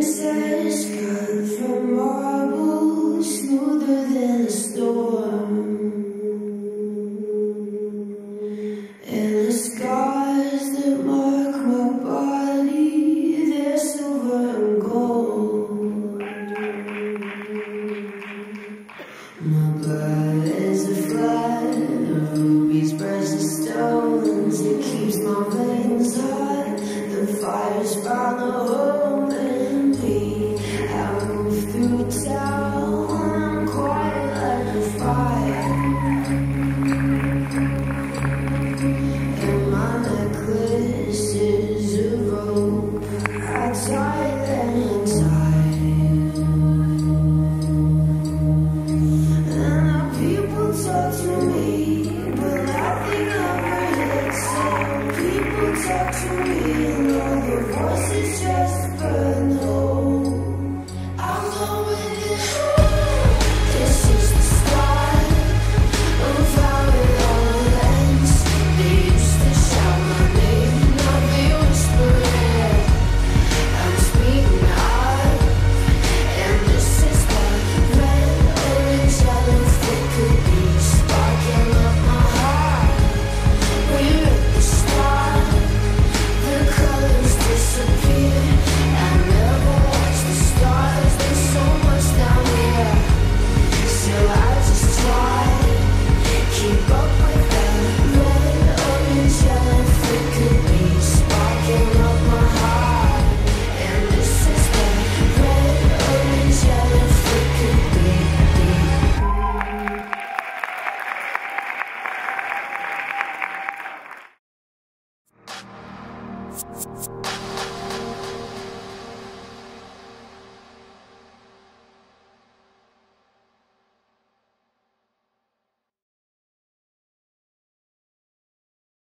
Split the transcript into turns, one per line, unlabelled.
princess cut from marble, smoother than a storm. My blood is a flood of rubies, precious stones. It keeps my veins hot. The fire's found a home in me. I move through town. I'm quiet like a fire.